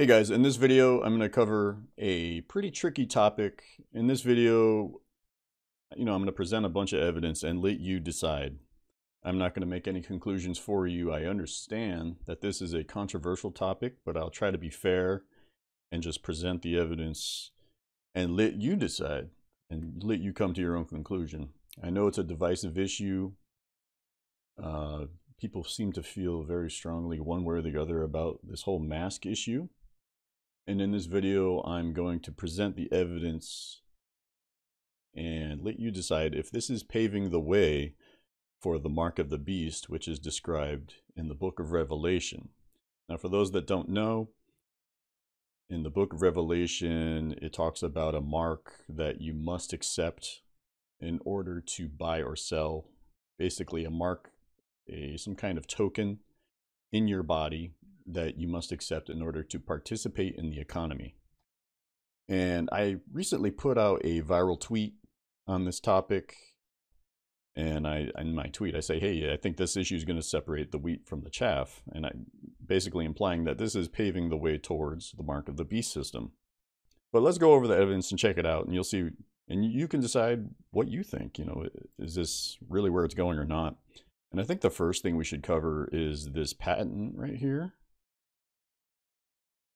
Hey guys, in this video, I'm going to cover a pretty tricky topic. In this video, you know, I'm going to present a bunch of evidence and let you decide. I'm not going to make any conclusions for you. I understand that this is a controversial topic, but I'll try to be fair and just present the evidence and let you decide and let you come to your own conclusion. I know it's a divisive issue. Uh, people seem to feel very strongly one way or the other about this whole mask issue. And in this video, I'm going to present the evidence and let you decide if this is paving the way for the mark of the beast, which is described in the book of Revelation. Now, for those that don't know, in the book of Revelation, it talks about a mark that you must accept in order to buy or sell. Basically, a mark, a some kind of token in your body that you must accept in order to participate in the economy. And I recently put out a viral tweet on this topic. And I, in my tweet, I say, hey, I think this issue is going to separate the wheat from the chaff. And I basically implying that this is paving the way towards the mark of the beast system. But let's go over the evidence and check it out. And you'll see, and you can decide what you think. You know, is this really where it's going or not? And I think the first thing we should cover is this patent right here.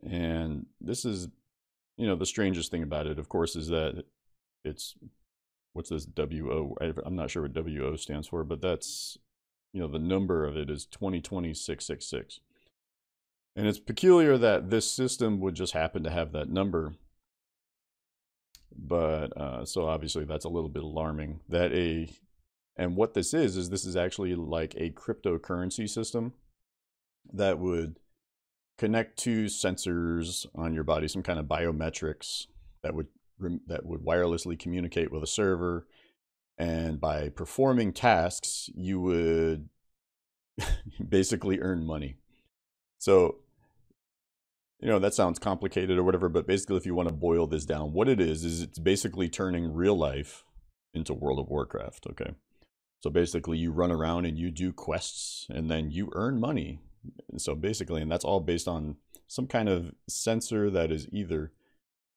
And this is, you know, the strangest thing about it, of course, is that it's, what's this WO? I'm not sure what WO stands for, but that's, you know, the number of it is 2020-666. And it's peculiar that this system would just happen to have that number. But, uh, so obviously that's a little bit alarming that a, and what this is, is this is actually like a cryptocurrency system that would connect to sensors on your body, some kind of biometrics that would that would wirelessly communicate with a server, and by performing tasks, you would basically earn money. So, you know, that sounds complicated or whatever, but basically, if you want to boil this down, what it is is it's basically turning real life into World of Warcraft. Okay. So basically, you run around and you do quests, and then you earn money so basically, and that's all based on some kind of sensor that is either,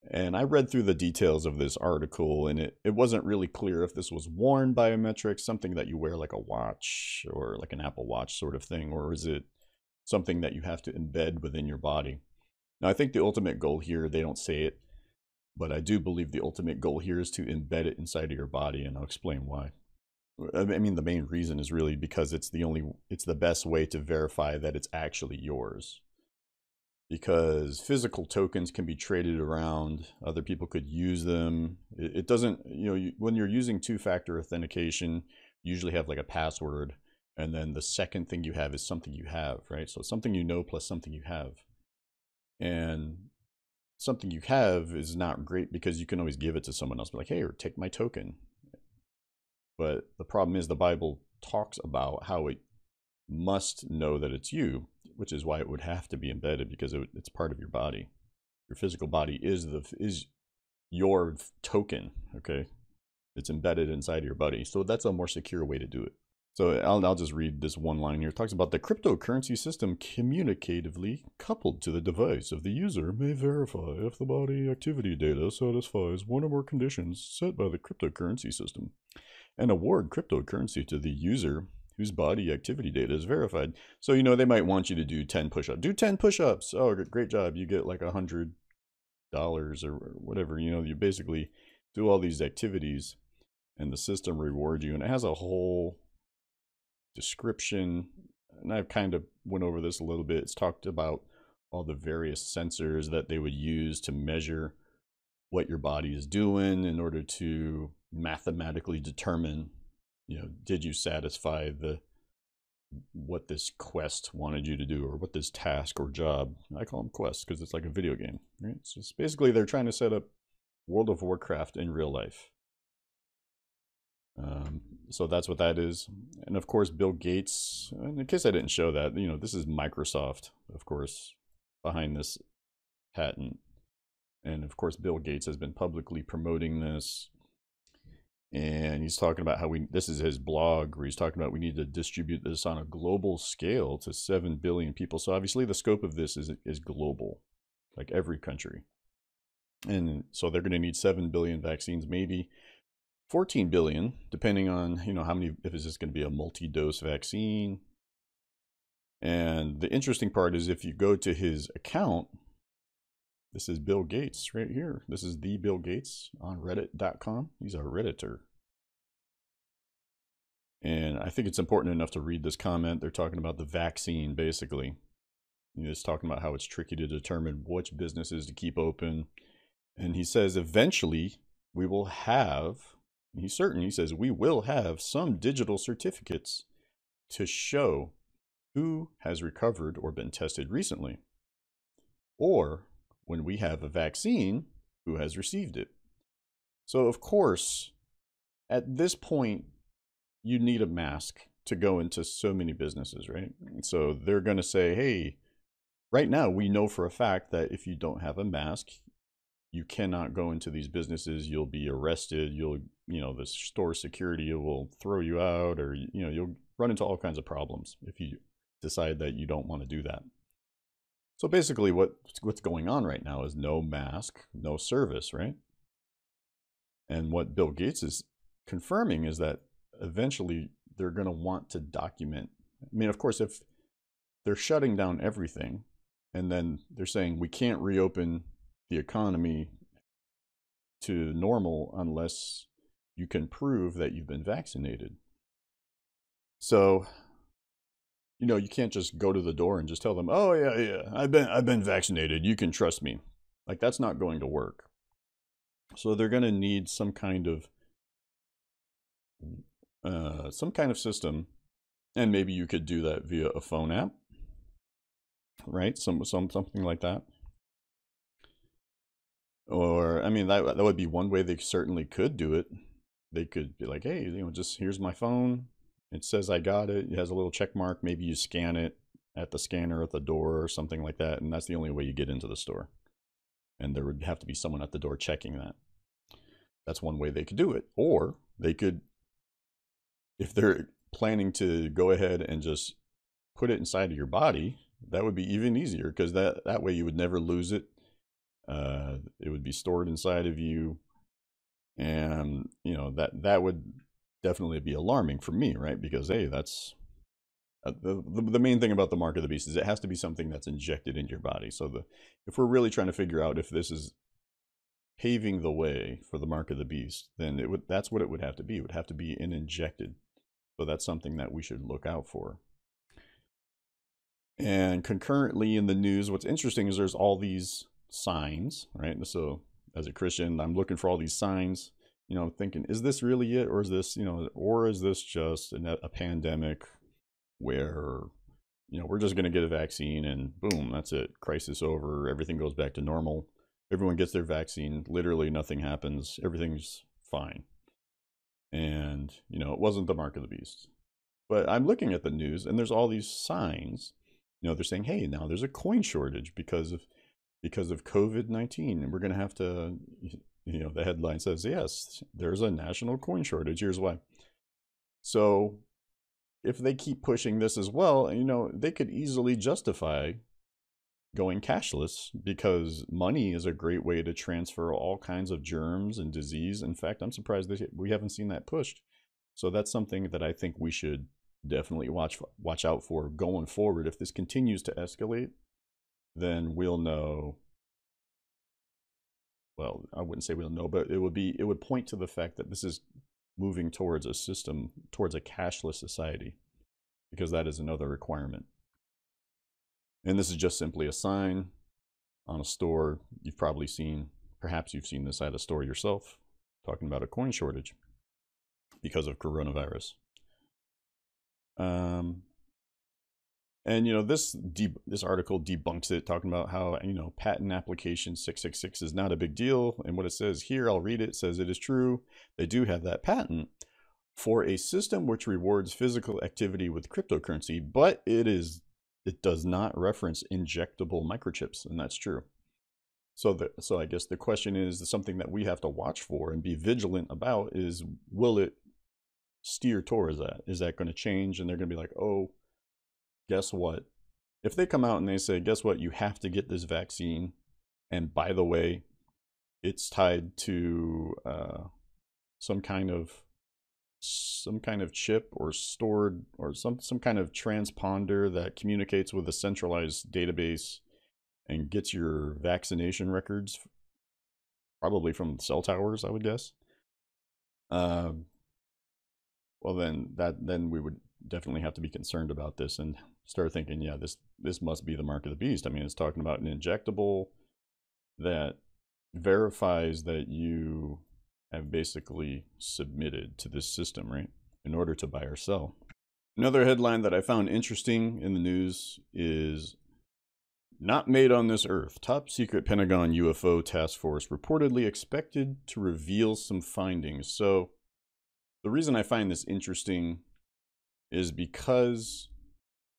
and I read through the details of this article and it, it wasn't really clear if this was worn biometrics, something that you wear like a watch or like an Apple Watch sort of thing, or is it something that you have to embed within your body? Now, I think the ultimate goal here, they don't say it, but I do believe the ultimate goal here is to embed it inside of your body, and I'll explain why. I mean, the main reason is really because it's the only, it's the best way to verify that it's actually yours. Because physical tokens can be traded around, other people could use them. It, doesn't, you know, when you're using two factor authentication, you usually have like a password. And then the second thing you have is something you have, right? So something you know plus something you have. And something you have is not great because you can always give it to someone else. Be like, hey, or take my token. But the problem is the Bible talks about how it must know that it's you, which is why it would have to be embedded because it, it's part of your body. Your physical body is the is your token. Okay, it's embedded inside your body, so that's a more secure way to do it. So I'll, I'll just read this one line here. It talks about the cryptocurrency system communicatively coupled to the device of the user may verify if the body activity data satisfies one or more conditions set by the cryptocurrency system and award cryptocurrency to the user whose body activity data is verified. So, you know, they might want you to do 10 push-ups. Do 10 push-ups. Oh, great job. You get like a $100 or whatever. You know, you basically do all these activities and the system rewards you. And it has a whole description. And I've kind of went over this a little bit. It's talked about all the various sensors that they would use to measure what your body is doing in order to mathematically determine, you know, did you satisfy the what this quest wanted you to do or what this task or job i call them quests because it's like a video game right? It's basically they're trying to set up world of warcraft in real life. Um, so that's what that is. And of course bill gates in case i didn't show that you know this is microsoft of course behind this patent. And of course bill gates has been publicly promoting this and he's talking about how we this is his blog where he's talking about we need to distribute this on a global scale to 7 billion people so obviously the scope of this is is global like every country. And so they're going to need 7 billion vaccines, maybe 14 billion, depending on, you know, how many, if it's just going to be a multi dose vaccine. And the interesting part is if you go to his account, this is Bill Gates right here. This is the Bill Gates on reddit.com. He's a Redditor. And I think it's important enough to read this comment. They're talking about the vaccine, basically. He's talking about how it's tricky to determine which businesses to keep open. And he says eventually we will have, he's certain, he says we will have some digital certificates to show who has recovered or been tested recently. Or when we have a vaccine, who has received it. So, of course, at this point, you need a mask to go into so many businesses, right? so they're going to say, hey, right now we know for a fact that if you don't have a mask, you cannot go into these businesses. You'll be arrested. You'll, you know, the store security will throw you out, or you know, you'll run into all kinds of problems if you decide that you don't want to do that. So basically, what what's going on right now is no mask, no service, right? And what Bill Gates is confirming is that eventually they're going to want to document. I mean, of course, if they're shutting down everything and then they're saying we can't reopen the economy to normal unless you can prove that you've been vaccinated. So, you know, you can't just go to the door and just tell them, "Oh yeah, yeah, I've been I've been vaccinated. You can trust me." Like that's not going to work. So they're going to need some kind of uh, some kind of system, and maybe you could do that via a phone app, right? Some some something like that. Or I mean that that would be one way they certainly could do it. They could be like, hey, you know, just here's my phone. It says I got it. It has a little check mark. Maybe you scan it at the scanner at the door or something like that, and that's the only way you get into the store. And there would have to be someone at the door checking that. That's one way they could do it. Or they could if they're planning to go ahead and just put it inside of your body, that would be even easier because that, that way you would never lose it. Uh, it would be stored inside of you. And, you know, that, that would definitely be alarming for me, right? Because, hey, that's uh, the, the, the main thing about the mark of the beast is it has to be something that's injected into your body. So the, if we're really trying to figure out if this is paving the way for the mark of the beast, then it would, that's what it would have to be. It would have to be an injected so that's something that we should look out for. And concurrently in the news, what's interesting is there's all these signs, right? So as a Christian, I'm looking for all these signs, you know, thinking, is this really it? Or is this, you know, or is this just a, pandemic where, you know, we're just going to get a vaccine and boom, that's it. Crisis over. Everything goes back to normal. Everyone gets their vaccine. Literally nothing happens. Everything's fine and you know it wasn't the mark of the beast but i'm looking at the news and there's all these signs you know they're saying hey now there's a coin shortage because of because of covid-19 and we're going to have to you know the headline says yes there's a national coin shortage here's why so if they keep pushing this as well you know they could easily justify going cashless because money is a great way to transfer all kinds of germs and disease. In fact, I'm surprised that we haven't seen that pushed. So that's something that I think we should definitely watch watch out for going forward. If this continues to escalate, then we'll know. Well, I wouldn't say we'll know, but it would be it would point to the fact that this is moving towards a system towards a cashless society, because that is another requirement. And this is just simply a sign on a store. You've probably seen, perhaps you've seen this at a store yourself, talking about a coin shortage because of coronavirus. Um, and you know this this article debunks it, talking about how you know patent application 666 is not a big deal, and what it says here, I'll read it. it says it is true they do have that patent for a system which rewards physical activity with cryptocurrency, but it is it does not reference injectable microchips, and that's true. So, the, so I guess the question is something that we have to watch for and be vigilant about is will it steer towards that? Is that going to change? And they're going to be like, oh, guess what? If they come out and they say, guess what? You have to get this vaccine And by the way, it's tied to uh, some kind of some kind of chip or stored or some some kind of transponder that communicates with a centralized database and gets your vaccination records probably from cell towers i would guess um, well then that then we would definitely have to be concerned about this and start thinking yeah this this must be the mark of the beast i mean it's talking about an injectable that verifies that you have basically submitted to this system, right? In order to buy or sell. Another headline that I found interesting in the news is not made on this earth. Top secret Pentagon UFO task force reportedly expected to reveal some findings. So, the reason I find this interesting is because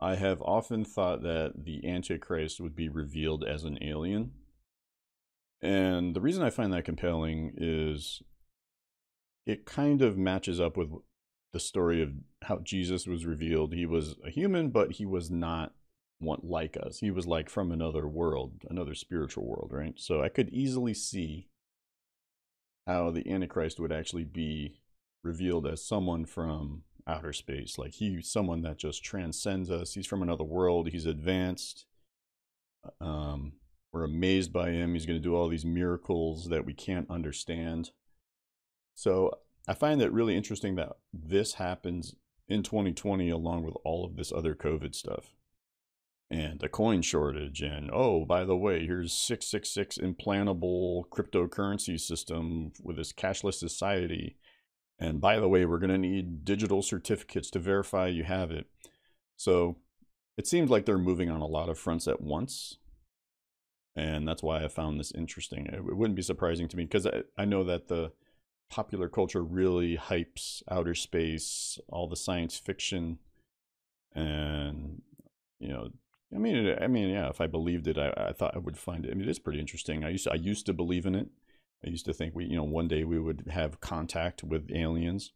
I have often thought that the Antichrist would be revealed as an alien. And the reason I find that compelling is it kind of matches up with the story of how Jesus was revealed. He was a human, but he was not one like us. He was like from another world, another spiritual world, right? So I could easily see how the Antichrist would actually be revealed as someone from outer space. Like he's someone that just transcends us. He's from another world. He's advanced. Um, we're amazed by him. He's going to do all these miracles that we can't understand. So I find it really interesting that this happens in 2020 along with all of this other COVID stuff and a coin shortage and oh by the way here's 666 implantable cryptocurrency system with this cashless society and by the way we're going to need digital certificates to verify you have it so it seems like they're moving on a lot of fronts at once and that's why i found this interesting it wouldn't be surprising to me because I, I know that the popular culture really hypes outer space, all the science fiction, and you know, I mean, I mean, yeah. If I believed it, I, I thought I would find it. I mean, it is pretty interesting. I used to, I used to believe in it. I used to think we, you know, one day we would have contact with aliens,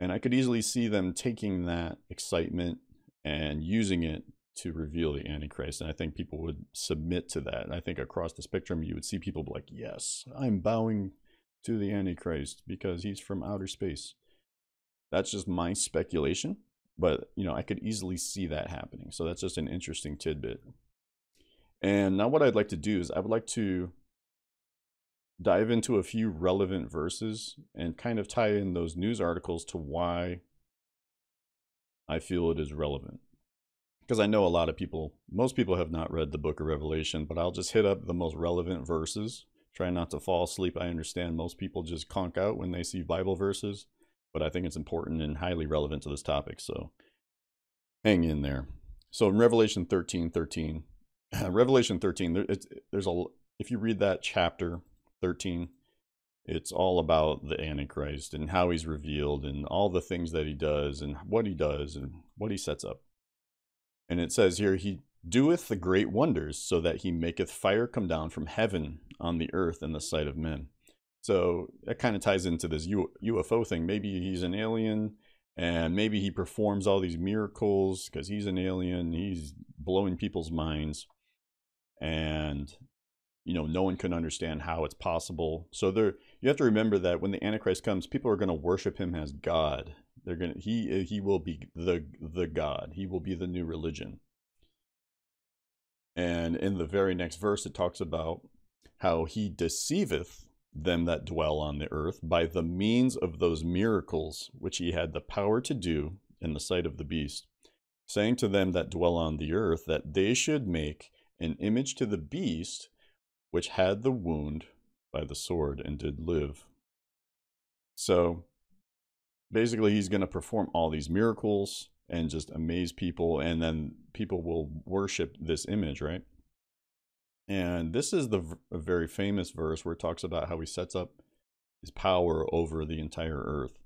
and I could easily see them taking that excitement and using it to reveal the Antichrist. And I think people would submit to that. And I think across the spectrum, you would see people be like, yes, I'm bowing to the Antichrist because he's from outer space. That's just my speculation, but you know, I could easily see that happening. So that's just an interesting tidbit. And now what I'd like to do is I would like to dive into a few relevant verses and kind of tie in those news articles to why I feel it is relevant. Because I know a lot of people, most people have not read the book of Revelation, but I'll just hit up the most relevant verses Try not to fall asleep. I understand most people just conk out when they see Bible verses, but I think it's important and highly relevant to this topic. So hang in there. So in Revelation 13, 13, Revelation 13, there, there's a, if you read that chapter 13, it's all about the Antichrist and how he's revealed and all the things that he does and what he does and what he sets up. And it says here, he doeth the great wonders, so that he maketh fire come down from heaven on the earth in the sight of men. So that kind of ties into this UFO thing. Maybe he's an alien and maybe he performs all these miracles because he's an alien. He's blowing people's minds. And, you know, no one can understand how it's possible. So there, you have to remember that when the Antichrist comes, people are going to worship him as God. They're going to, he, he will be the, the God. He will be the new religion. And in the very next verse, it talks about how he deceiveth them that dwell on the earth by the means of those miracles which he had the power to do in the sight of the beast, saying to them that dwell on the earth that they should make an image to the beast which had the wound by the sword and did live. So basically, he's going to perform all these miracles and just amaze people and then people will worship this image right? And this is the a very famous verse where it talks about how he sets up his power over the entire earth.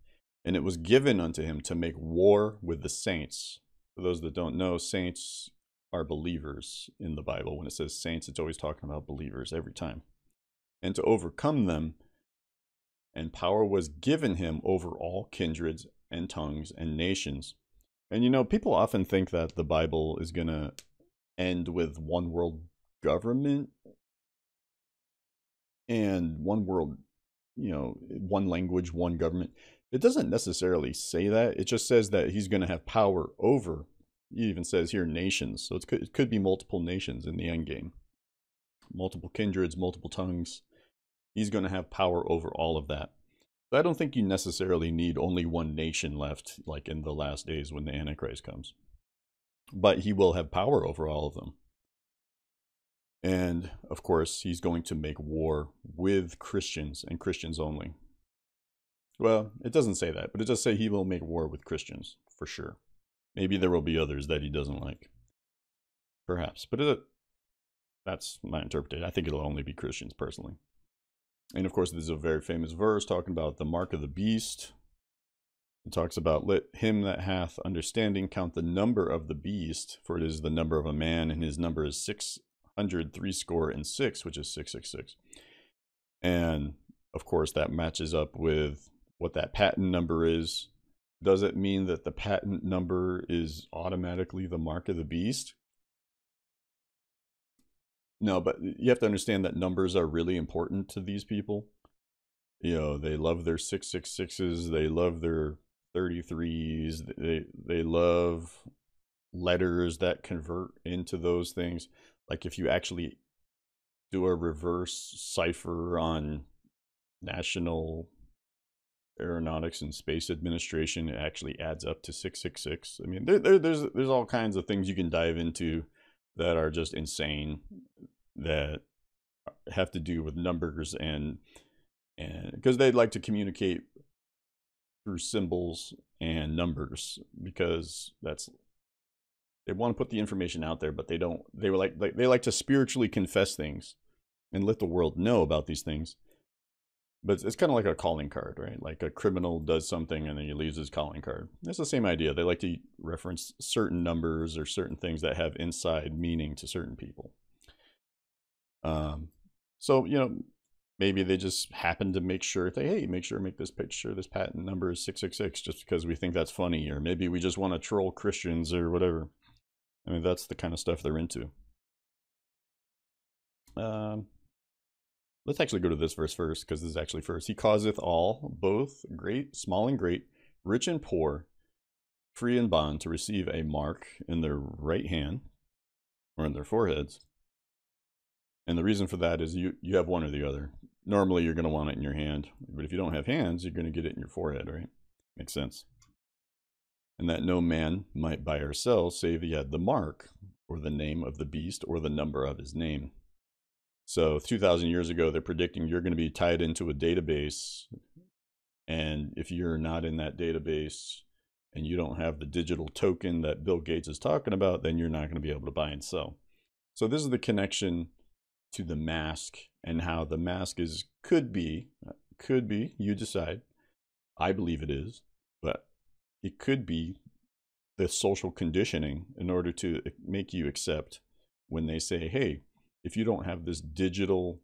And it was given unto him to make war with the saints. For those that don't know saints are believers in the bible when it says saints it's always talking about believers every time and to overcome them and power was given him over all kindreds and tongues and nations and you know, people often think that the Bible is going to end with one world government. and one world, you know, one language, one government. It doesn't necessarily say that. It just says that he's going to have power over. Even says here nations, so it could, it could be multiple nations in the end game, multiple kindreds, multiple tongues. He's going to have power over all of that. I don't think you necessarily need only one nation left, like in the last days when the Antichrist comes. But he will have power over all of them. And of course, he's going to make war with Christians and Christians only. Well, it doesn't say that, but it does say he will make war with Christians, for sure. Maybe there will be others that he doesn't like. Perhaps. But it, that's my interpretation. I think it'll only be Christians, personally. And of course, this is a very famous verse talking about the mark of the beast. It talks about, Let him that hath understanding count the number of the beast, for it is the number of a man, and his number is six hundred three score and six, which is six six six. And of course, that matches up with what that patent number is. Does it mean that the patent number is automatically the mark of the beast? No, but you have to understand that numbers are really important to these people. You know, they love their 666s, they love their 33s, they they love letters that convert into those things like if you actually do a reverse cipher on National Aeronautics and Space Administration, it actually adds up to 666. I mean, there, there, there's there's all kinds of things you can dive into that are just insane that have to do with numbers and and because they'd like to communicate through symbols and numbers because that's they want to put the information out there, but they don't. They were like, they like to spiritually confess things and let the world know about these things. But it's kind of like a calling card, right? Like a criminal does something and then he leaves his calling card. It's the same idea. They like to reference certain numbers or certain things that have inside meaning to certain people. Um, so you know, maybe they just happen to make sure they hey make sure make this picture this patent number is 666 just because we think that's funny or maybe we just want to troll christians or whatever I mean, that's the kind of stuff they're into. Um, let's actually go to this verse first, because this is actually first. He causeth all, both great, small and great, rich and poor, free and bond, to receive a mark in their right hand or in their foreheads. And the reason for that is you, you have one or the other. Normally, you're going to want it in your hand. But if you don't have hands, you're going to get it in your forehead, right? Makes sense and that no man might buy or sell save he had the mark, or the name of the beast, or the number of his name. So 2,000 years ago, they're predicting you're going to be tied into a database. And if you're not in that database and you don't have the digital token that Bill Gates is talking about, then you're not going to be able to buy and sell. So this is the connection to the mask and how the mask is could be, uh, could be, you decide. I believe it is, but it could be the social conditioning in order to eh, make you accept when they say, hey, if you don't have this digital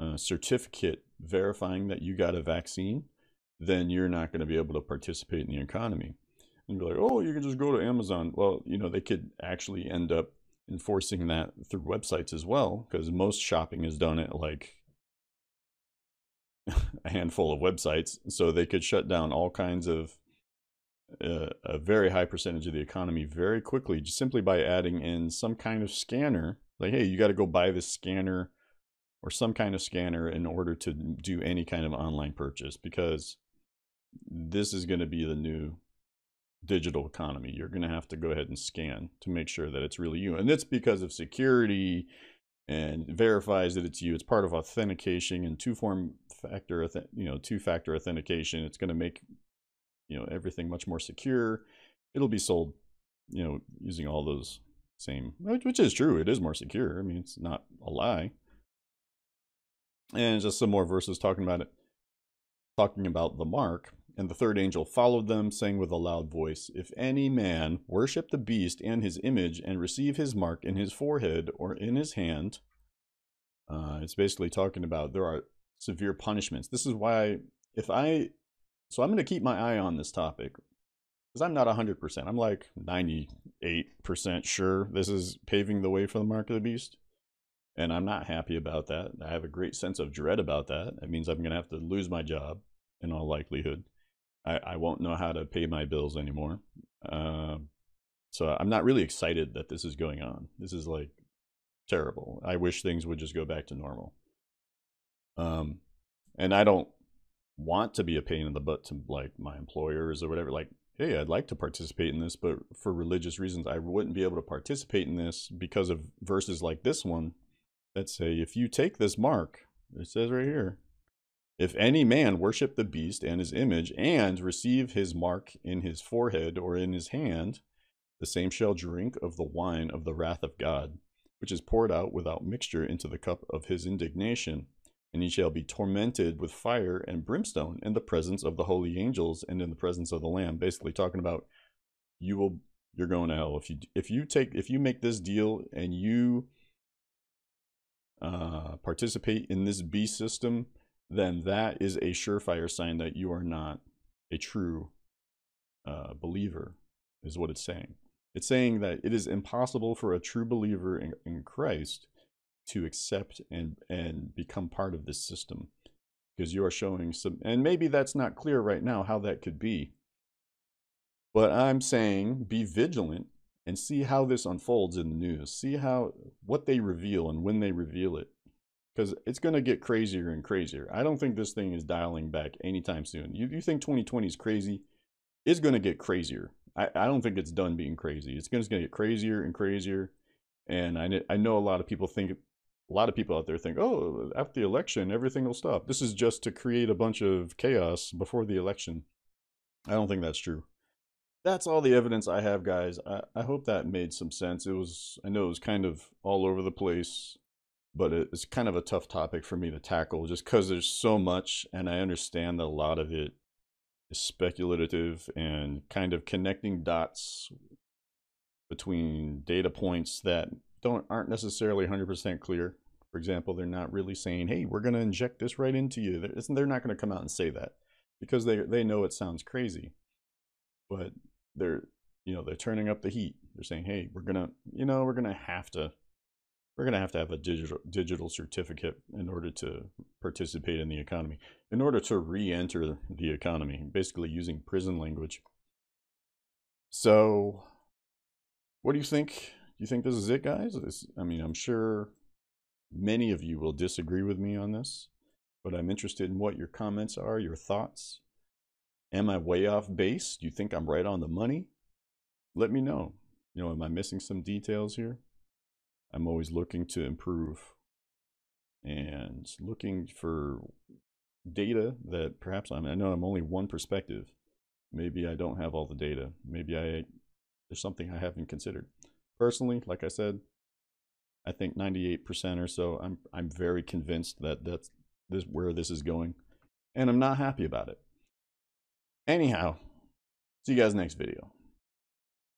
uh, certificate verifying that you got a vaccine, then you're not going to be able to participate in the economy. And you're like, oh, you can just go to Amazon. Well, you know, they could actually end up enforcing that through websites as well, because most shopping is done at like a handful of websites. So they could shut down all kinds of a, a very high percentage of the economy very quickly just simply by adding in some kind of scanner. Like, hey, you got to go buy this scanner or some kind of scanner in order to do any kind of online purchase because this is going to be the new digital economy. You're going to have to go ahead and scan to make sure that it's really you. And it's because of security and verifies that it's you. It's part of authentication and two form factor, you know, two factor authentication. It's going to make you know everything much more secure it'll be sold you know using all those same which is true it is more secure i mean it's not a lie. And just some more verses talking about it talking about the mark. And the third angel followed them saying with a loud voice if any man worship the beast and his image and receive his mark in his forehead or in his hand uh, it's basically talking about there are severe punishments. This is why if i so I'm going to keep my eye on this topic because I'm not 100%. I'm like 98% sure this is paving the way for the mark of the beast. And I'm not happy about that. I have a great sense of dread about that. That means I'm going to have to lose my job in all likelihood. I, I won't know how to pay my bills anymore. Uh, so I'm not really excited that this is going on. This is like terrible. I wish things would just go back to normal. Um, and I don't want to be a pain in the butt to like my employers or whatever. Like, hey, I'd like to participate in this, but for religious reasons, I wouldn't be able to participate in this because of verses like this one that say, if you take this mark, it says right here, if any man worship the beast and his image and receive his mark in his forehead or in his hand, the same shall drink of the wine of the wrath of God, which is poured out without mixture into the cup of his indignation. And he shall be tormented with fire and brimstone in the presence of the holy angels and in the presence of the Lamb. Basically, talking about you will you're going to hell if you if you take if you make this deal and you uh, participate in this beast system, then that is a surefire sign that you are not a true uh, believer, is what it's saying. It's saying that it is impossible for a true believer in, in Christ to accept and, and become part of this system because you are showing some, and maybe that's not clear right now how that could be. But I'm saying be vigilant and see how this unfolds in the news. See how what they reveal and when they reveal it. Because it's going to get crazier and crazier. I don't think this thing is dialing back anytime soon. You, you think 2020 is crazy? It's going to get crazier. I, I don't think it's done being crazy. It's going to get crazier and crazier. And I, I know a lot of people think, a lot of people out there think, oh, after the election, everything will stop. This is just to create a bunch of chaos before the election. I don't think that's true that's all the evidence I have, guys. I, I hope that made some sense. It was, I know it was kind of all over the place, but it, it's kind of a tough topic for me to tackle just because there's so much, and I understand that a lot of it is speculative and kind of connecting dots between data points that don't aren't necessarily 100% clear. For example, they're not really saying, "Hey, we're going to inject this right into you." They're, they're not going to come out and say that because they they know it sounds crazy. But they're you know they're turning up the heat they're saying hey we're gonna you know we're gonna have to we're gonna have to have a digital digital certificate in order to participate in the economy in order to re-enter the economy basically using prison language so what do you think you think this is it guys this, i mean i'm sure many of you will disagree with me on this but i'm interested in what your comments are your thoughts Am I way off base? Do you think I'm right on the money? Let me know. You know, am I missing some details here? I'm always looking to improve and looking for data that perhaps I'm, I know I'm only one perspective. Maybe I don't have all the data. Maybe I there's something I haven't considered. Personally, like I said, I think 98% or so, I'm I'm very convinced that that's this where this is going, and I'm not happy about it. Anyhow, see you guys next video.